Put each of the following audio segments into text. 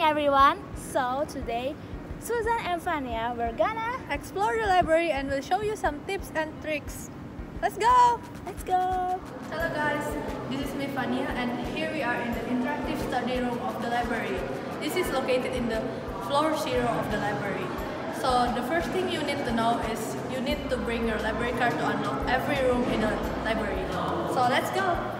morning everyone. So today Susan and Fania we're gonna explore the library and we'll show you some tips and tricks. Let's go! Let's go! Hello guys, this is me Fania and here we are in the interactive study room of the library. This is located in the floor zero of the library. So the first thing you need to know is you need to bring your library card to unlock every room in the library. So let's go!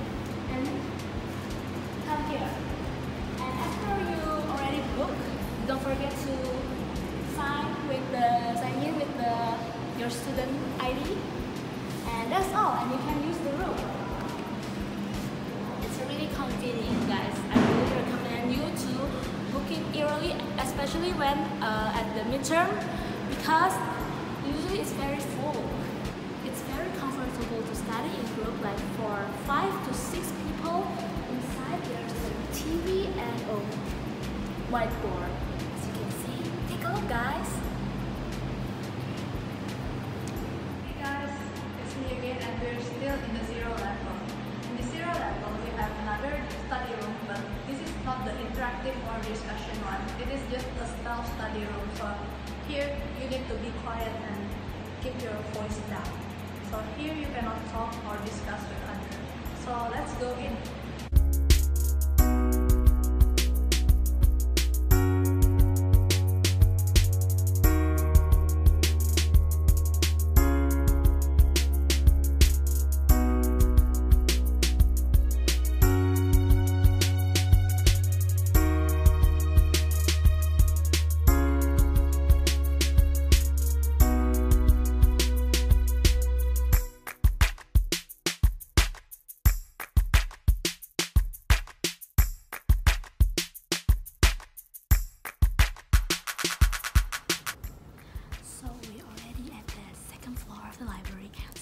student ID and that's all and you can use the room it's really convenient guys I really recommend you to book it early, especially when uh, at the midterm, because usually it's very full. It's very comfortable to study in group, like for five to six people. Inside there's a TV and a whiteboard. As you can see, take a look, guys. We're still in the zero level. In the zero level, we have another study room, but this is not the interactive or discussion one. It is just a style study room. So here you need to be quiet and keep your voice down. So here you cannot talk or discuss with others. So let's go in.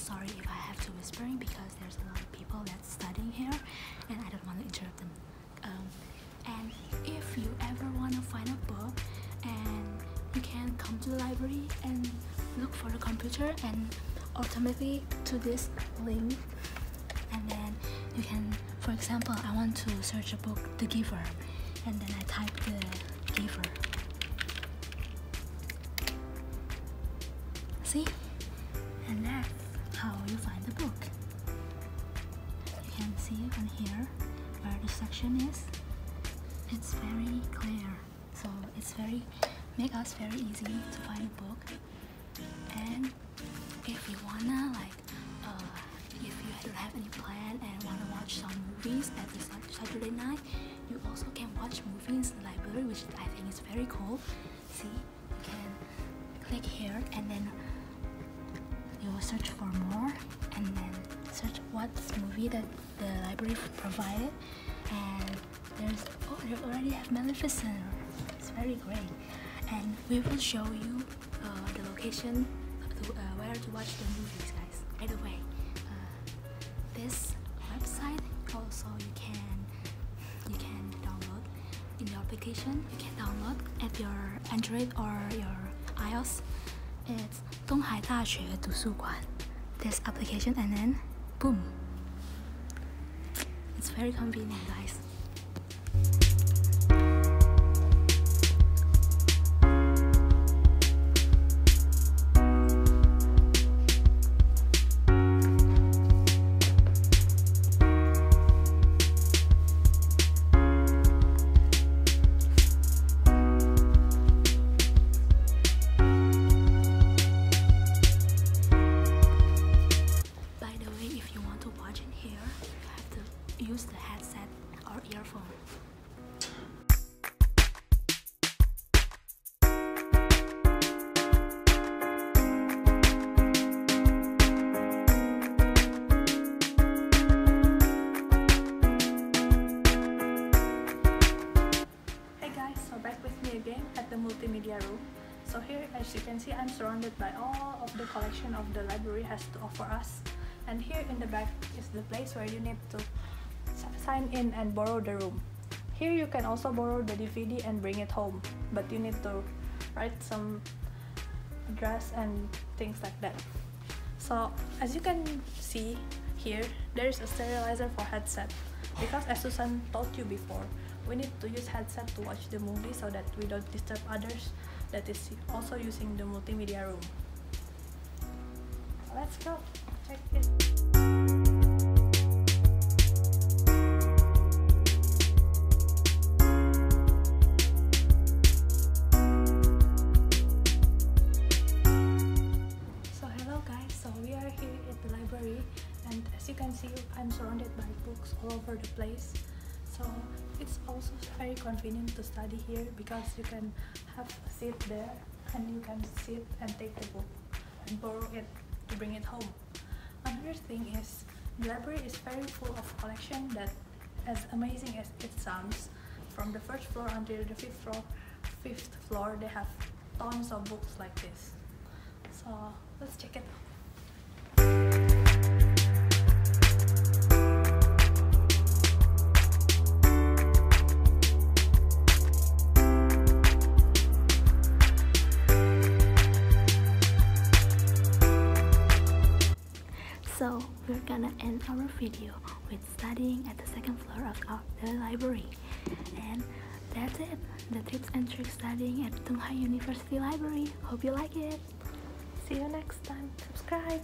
To whispering because there's a lot of people that's studying here and I don't want to interrupt them. Um, and if you ever want to find a book and you can come to the library and look for the computer and ultimately to this link and then you can for example I want to search a book The Giver and then I type the giver see and that's how you find the book. You can see on here where the section is. It's very clear so it's very make us very easy to find a book. And if you wanna like uh, if you don't have any plan and wanna watch some movies at every Saturday night you also can watch movies in the library which I think is very cool. See you can click here and then you will search for more and then search what movie that the library provided. And there's oh they already have Maleficent. It's very great. And we will show you uh, the location to, uh, where to watch the movies guys. By the way uh, this website also you can you can download. In your application you can download at your Android or your iOS it's 东海大学图书馆 this application and then boom it's very convenient guys use the headset or earphone. Hey guys, so back with me again at the multimedia room. So here, as you can see, I'm surrounded by all of the collection of the library has to offer us. And here in the back is the place where you need to sign in and borrow the room. Here you can also borrow the DVD and bring it home, but you need to write some address and things like that. So as you can see here, there is a sterilizer for headset because as Susan told you before, we need to use headset to watch the movie so that we don't disturb others that is also using the multimedia room. Let's go check it. Library and as you can see I'm surrounded by books all over the place. So it's also very convenient to study here because you can have a seat there and you can sit and take the book and borrow it to bring it home. Another thing is the library is very full of collection that as amazing as it sounds from the first floor until the fifth floor fifth floor they have tons of books like this. So let's check it out. Gonna end our video with studying at the second floor of our, the library. And that's it. The tips and tricks studying at Tunghai University Library. Hope you like it. See you next time. Subscribe.